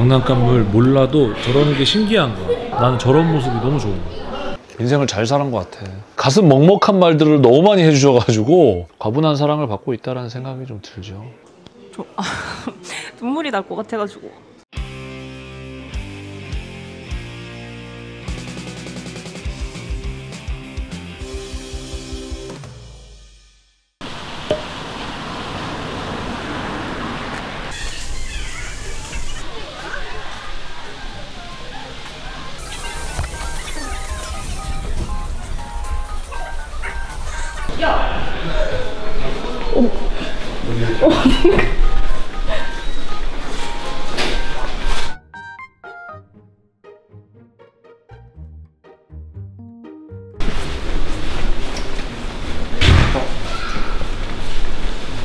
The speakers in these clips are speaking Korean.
장난감을 몰라도 저러는 게 신기한 거야. 나는 저런 모습이 너무 좋은 거야. 인생을 잘 살은 것 같아. 가슴 먹먹한 말들을 너무 많이 해주셔가지고 과분한 사랑을 받고 있다라는 생각이 좀 들죠. 저, 아, 눈물이 날 것 같아가지고.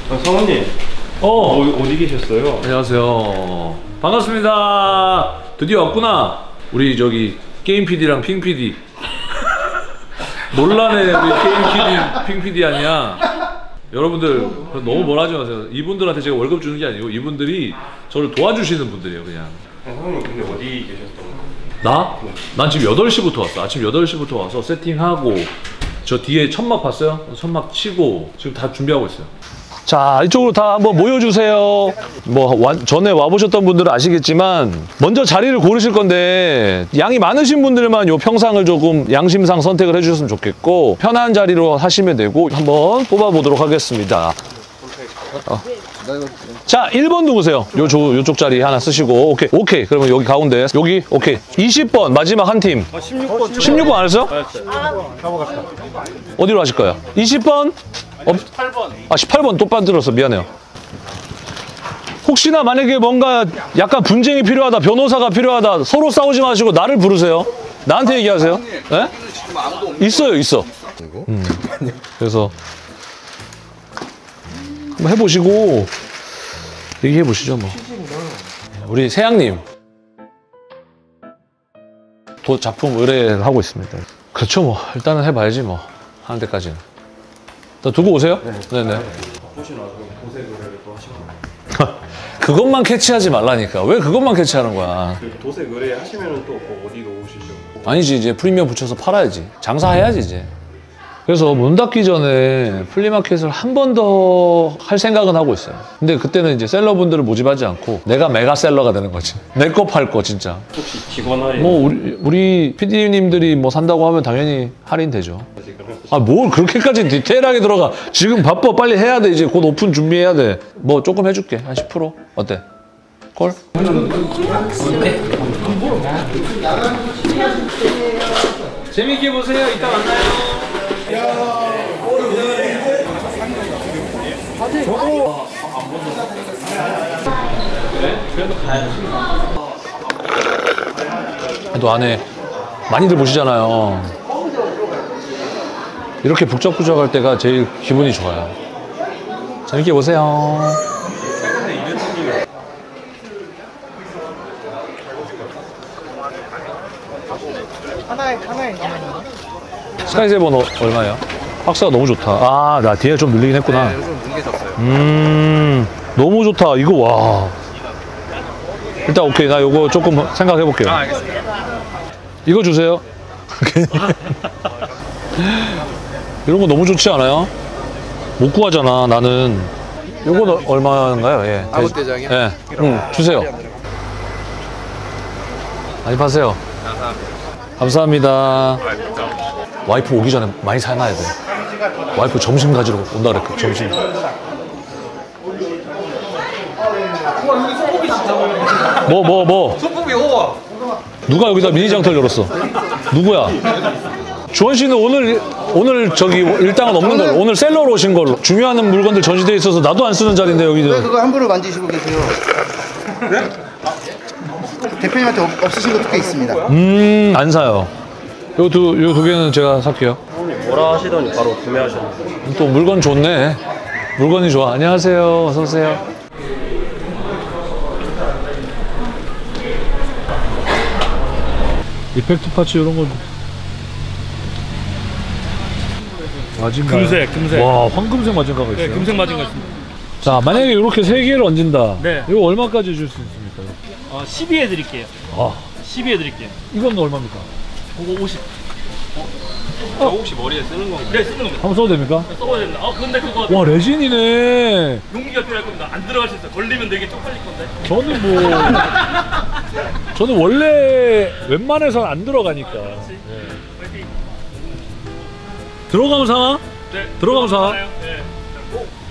아, 성우님 어, 어, 어디 계셨어요? 안녕하세요. 반갑습니다. 드디어 왔구나. 우리 저기 게임 PD랑 핑 PD. 논란의 우리 게임 PD, 핑 PD 아니야. 여러분들 너무 뭐라 하지 마세요. 이분들한테 제가 월급 주는 게 아니고 이분들이 저를 도와주시는 분들이에요, 그냥. 아, 성우님 근데 어디 계셨던 거예요? 나? 난 지금 8시부터 왔어. 아침 8시부터 와서 세팅하고 저 뒤에 천막 봤어요? 천막 치고 지금 다 준비하고 있어요. 자, 이쪽으로 다 한번 모여주세요. 뭐, 와- 전에 와보셨던 분들은 아시겠지만, 먼저 자리를 고르실 건데, 양이 많으신 분들만 요 평상을 조금 양심상 선택을 해주셨으면 좋겠고, 편한 자리로 하시면 되고, 한번 뽑아보도록 하겠습니다. 어. 자, 1번 누구세요? 요, 조, 요쪽 자리 하나 쓰시고, 오케이. 오케이. 그러면 여기 가운데, 여기, 오케이. 20번, 마지막 한 팀. 아 16번 16번 안 했어요? 어디로 하실 거예요? 20번? 없... 18번. 아, 18번 또 빠뜨렸어. 미안해요. 혹시나 만약에 뭔가 약간 분쟁이 필요하다, 변호사가 필요하다, 서로 싸우지 마시고 나를 부르세요. 나한테 얘기하세요. 예? 있어요, 있어. 음. 그래서 한번 해보시고 얘기해 보시죠, 뭐. 우리 세양님. 도 작품 의뢰를 하고 있습니다. 그렇죠, 뭐. 일단은 해봐야지, 뭐. 하는 데까지는. 또 두고 오세요? 네. 네 보시나 도색 또 거예요? 그것만 캐치하지 말라니까. 왜 그것만 캐치하는 거야? 그 도색 의뢰 하시면은 또뭐 어디 놓으시려고? 아니지, 이제 프리미엄 붙여서 팔아야지. 장사해야지, 이제. 그래서 문 닫기 전에 플리마켓을 한 번 더 할 생각은 하고 있어요. 근데 그때는 이제 seller분들을 모집하지 않고 내가 mega seller가 되는 거지. 내 거 팔 거, 진짜. 혹시 직원 할인 뭐, 우리, 우리 PD님들이 뭐 산다고 하면 당연히 할인되죠. 아, 뭘 그렇게까지 디테일하게 들어가. 지금 바빠. 빨리 해야 돼. 이제 곧 오픈 준비해야 돼. 뭐 조금 해줄게. 한 10%? 어때? 콜? 재밌게 보세요. 이따 만나요. 또 안에 많이들 보시잖아요. 이렇게 북적북적할 때가 제일 기분이 좋아요. 재밌게 보세요. 하나에 하나에 얼마나? 스카이세븐 어, 얼마예요? 박스가 너무 좋다. 아, 나 뒤에 좀 늘리긴 했구나. 네, 요즘 뭉개졌어요. 음, 너무 좋다. 이거 와. 일단 오케이. 나 이거 조금 생각해 볼게요. 아, 알겠습니다. 이거 주세요. 이런 거 너무 좋지 않아요? 못 구하잖아, 나는. 요건 얼마인가요? 예. 아웃대장이요? 예. 응, 주세요. 많이 파세요. 감사합니다. 와이프 오기 전에 많이 사놔야 돼. 와이프 점심 가지러 온다 그랬거든, 점심. 뭐, 뭐, 뭐. 소품이 오와. 누가 여기다 미니 장터를 열었어? 누구야? 주원 씨는 오늘 오늘 저기 일당은 없는 걸로 오늘 셀러로 오신 걸로 중요한 물건들 전시돼 있어서 나도 안 쓰는 자리인데 왜 여기는 그거 함부로 만지시고 계세요? 대표님한테 없, 없으신 것도 꽤 있습니다. 음 안 사요. 요 두 요 두 개는 제가 살게요. 성우님 뭐라 하시더니 바로 구매하셨는데 또 물건 좋네. 물건이 좋아. 안녕하세요. 어서 오세요. 이펙트 파츠 이런 거 마징가 금색, 금색. 와 황금색 마징가가 있어요. 네, 금색 맞은 거 있습니다. 자 만약에 이렇게 세 개를 얹는다. 네. 이거 얼마까지 줄 수 있습니까? 어, 12에 드릴게요. 아 12에 드릴게요. 이건 얼마입니까? 그거 50. 저 혹시 머리에 쓰는 건가요? 네, 쓰는 겁니다. 한번 써도 됩니까? 써봐야 됩니다. 아, 근데 그거 와 레진이네. 용기가 필요할 겁니다. 안 들어갈 수 있어요. 걸리면 되게 쪽팔릴 건데. 저는 뭐 저는 원래 웬만해선 안 들어가니까. 화이팅. 들어가면 상황? 네. 들어가면 상황? 네.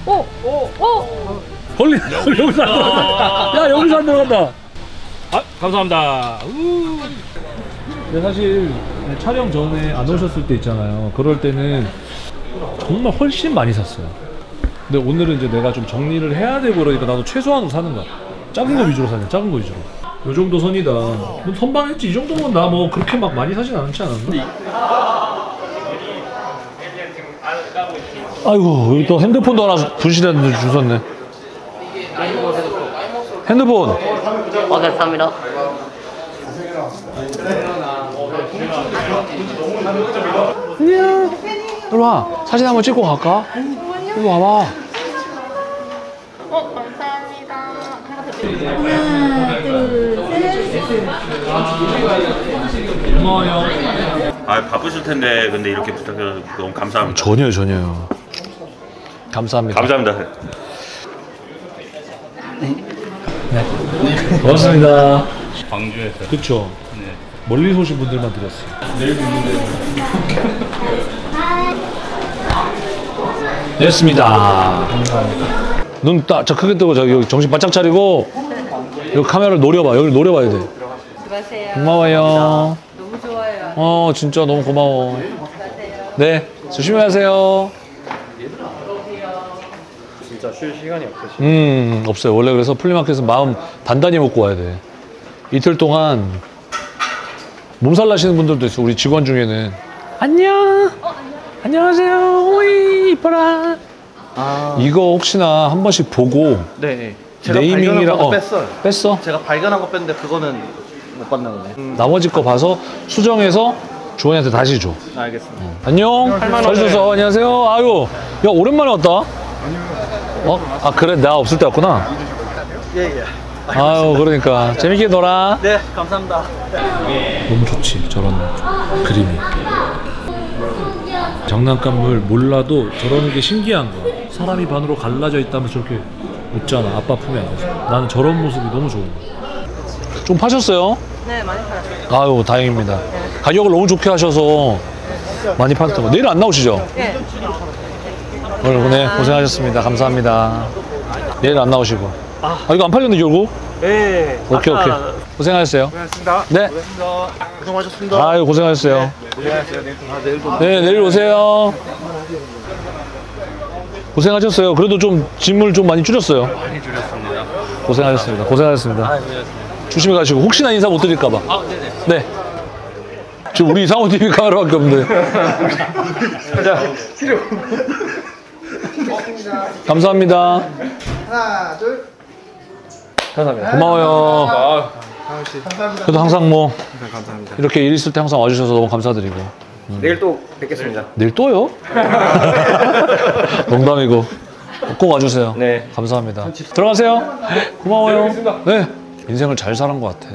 오! 오! 오! 걸리 여기서 안 들어간다. 야 여기서 안 들어간다. 아, 감사합니다. 우. 근데 사실 촬영 전에 안 오셨을 때 있잖아요. 그럴 때는 정말 훨씬 많이 샀어요. 근데 오늘은 이제 내가 좀 정리를 해야 되고 그러니까 나도 최소한으로 사는 거야. 작은 거 위주로 사냐, 작은 거 위주로. 요 정도 선이다. 뭐 선방했지. 이 정도면 나 뭐 그렇게 막 많이 사진 않지 않았나? 아이고 여기 또 핸드폰도 하나 분실했는데 주셨네. 핸드폰. 어, 감사합니다. 안녕. 이리 와. 사진 한번 찍고 갈까? 이리 와봐. 어, 감사합니다. 고마워요. 아 바쁘실 텐데 근데 이렇게 부탁해서 너무 감사합니다. 전혀요, 전혀요. 감사합니다. 감사합니다. 고맙습니다. 광주에서. 그쵸. 멀리서 오신 분들만 드렸어요. 내일 뵙는데. 됐습니다. 눈 딱, 저 크게 뜨고 저기 여기 정신 바짝 차리고 여기 카메라를 노려봐. 여기 노려봐야 돼. 수고하세요. 고마워요. 너무 좋아요. 어, 진짜 너무 고마워. 네, 조심히 가세요. 진짜 쉴 시간이 없으시. 음, 없어요. 원래 그래서 플리마켓은 마음 단단히 먹고 와야 돼. 이틀 동안 몸살 나시는 분들도 있어. 우리 직원 중에는. 안녕. 안녕하세요. 오이, 이뻐라. 아, 이거 혹시나 한 번씩 보고 네. 제가 네이밍이랑 발견한 거 어, 뺐어요. 뺐어. 제가 발견한 거 뺐는데 그거는 못 봤나 보네. 음, 나머지 거 봐서 수정해서 주원이한테 다시 줘. 알겠습니다. 안녕. 잘 있어서 안녕하세요. 아유, 야 오랜만에 왔다. 어? 아 그래, 나 없을 때 왔구나. 예, 예. 아유, 그러니까 재밌게 놀아. 네, 감사합니다. 너무 좋지 저런 그림이. 장난감을 몰라도 저런 게 신기한 거야. 사람이 반으로 갈라져 있다면 저렇게 웃잖아. 아빠 품에 안에서. 나는 저런 모습이 너무 좋은 거야. 좀 파셨어요? 네, 많이 팔았어요. 아유, 다행입니다. 가격을 너무 좋게 하셔서 많이 팔았던 거. 내일 안 나오시죠? 네. 오늘 네, 고생하셨습니다. 감사합니다. 내일 안 나오시고. 아, 이거 안 팔렸는데 결국? 네. 오케이, 오케이. 고생하셨어요. 고맙습니다. 네. 고맙습니다. 고생하셨습니다. 아유, 고생하셨어요. 고생하셨어요. 아, 내일 또 네, 내일 오세요. 고생하셨어요. 그래도 좀 짐을 좀 많이 줄였어요. 많이 줄였습니다. 고생하셨습니다. 고생하셨습니다. 조심히 가시고 혹시나 인사 못 드릴까봐. 아, 네네. 네. 지금 우리 이상호 TV 카메라밖에 없는데. 감사합니다. 하나, 둘. 감사합니다. 고마워요. 아, 그래도 항상 뭐 네, 감사합니다. 이렇게 일 있을 때 항상 와주셔서 너무 감사드리고. 내일 또 뵙겠습니다. 내일 또요? 농담이고 꼭 와주세요. 네. 감사합니다. 들어가세요. 고마워요. 네. 인생을 잘 살은 것 같아.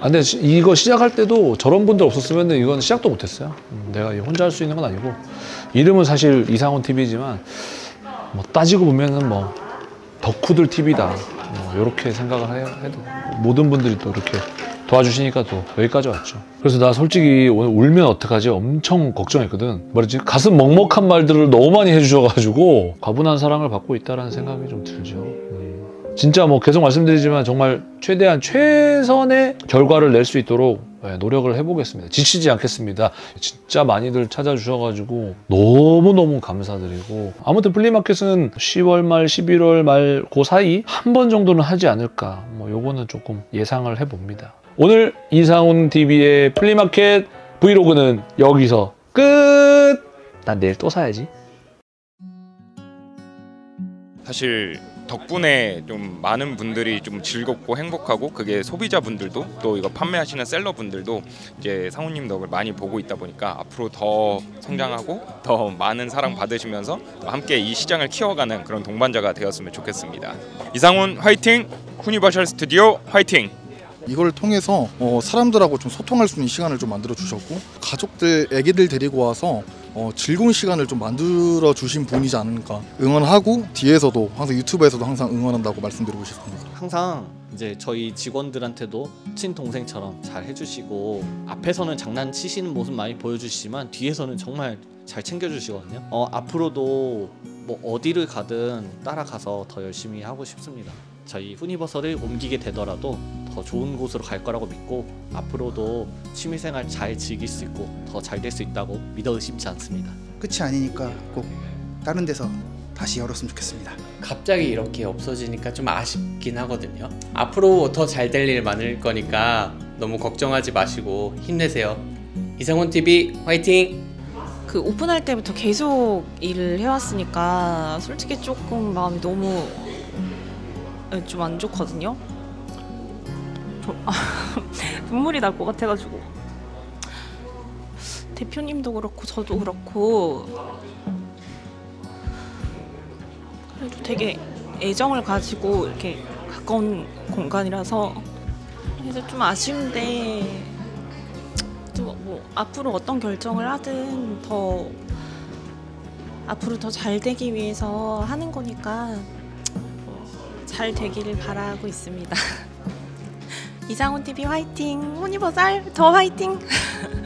아, 근데 시- 이거 시작할 때도 저런 분들 없었으면 이건 시작도 못했어요. 음, 내가 혼자 할 수 있는 건 아니고 이름은 사실 이상훈 TV지만 뭐 따지고 보면은 뭐 덕후들 TV다. 뭐 이렇게 생각을 해, 해도 모든 분들이 또 이렇게 도와주시니까 또 여기까지 왔죠. 그래서 나 솔직히 오늘 울면 어떡하지? 엄청 걱정했거든. 말이지 가슴 먹먹한 말들을 너무 많이 해주셔가지고 과분한 사랑을 받고 있다라는 생각이 좀 들죠. 음. 진짜 뭐 계속 말씀드리지만 정말 최대한 최선의 결과를 낼 수 있도록 네, 노력을 해보겠습니다. 지치지 않겠습니다. 진짜 많이들 찾아주셔가지고 너무너무 감사드리고 아무튼 플리마켓은 10월 말 11월 말 그 사이 한 번 정도는 하지 않을까 뭐 요거는 조금 예상을 해봅니다. 오늘 이상훈 TV의 플리마켓 브이로그는 여기서 끝! 난 내일 또 사야지. 사실 덕분에 좀 많은 분들이 좀 즐겁고 행복하고 그게 소비자분들도 또 이거 판매하시는 셀러분들도 이제 상우님 덕을 많이 보고 있다 보니까 앞으로 더 성장하고 더 많은 사랑 받으시면서 또 함께 이 시장을 키워가는 그런 동반자가 되었으면 좋겠습니다. 이상훈 화이팅! 후니버셜 스튜디오 화이팅! 이걸 통해서 어, 사람들하고 좀 소통할 수 있는 시간을 좀 만들어 주셨고 가족들, 애기들 데리고 와서 어, 즐거운 시간을 좀 만들어 주신 분이지 않을까 응원하고 뒤에서도 항상 유튜브에서도 항상 응원한다고 말씀드리고 싶습니다. 항상 이제 저희 직원들한테도 친동생처럼 잘 해주시고 앞에서는 장난치시는 모습 많이 보여주시지만 뒤에서는 정말 잘 챙겨주시거든요. 어, 앞으로도 뭐 어디를 가든 따라가서 더 열심히 하고 싶습니다. 저희 후니버설을 옮기게 되더라도 더 좋은 곳으로 갈 거라고 믿고 앞으로도 취미생활 잘 즐길 수 있고 더 잘 될 수 있다고 믿어 의심치 않습니다. 끝이 아니니까 꼭 다른 데서 다시 열었으면 좋겠습니다. 갑자기 이렇게 없어지니까 좀 아쉽긴 하거든요. 앞으로 더 잘 될 일 많을 거니까 너무 걱정하지 마시고 힘내세요. 이상훈 TV 화이팅! 그 오픈할 때부터 계속 일을 해왔으니까 솔직히 조금 마음이 너무 좀 안 좋거든요. 저- 눈물이 날 것 같아가지고 대표님도 그렇고 저도 그렇고 그래도 되게 애정을 가지고 이렇게 가까운 공간이라서 그래서 좀 아쉬운데 또뭐 앞으로 어떤 결정을 하든 더 앞으로 더 잘 되기 위해서 하는 거니까 잘 되기를 바라고 있습니다. 이상훈 TV 화이팅! 호니버살 더 화이팅!